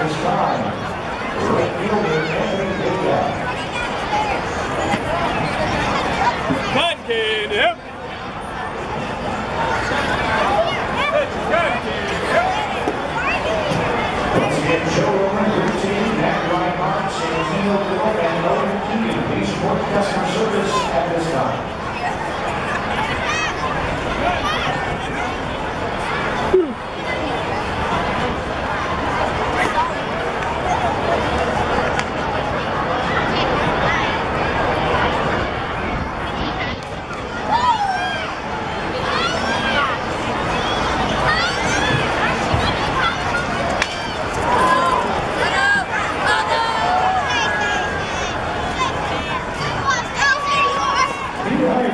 the yep. It's Duncan, Joe Matt Ryan Marks, Neil Dillon, and Logan these four customers. Yeah.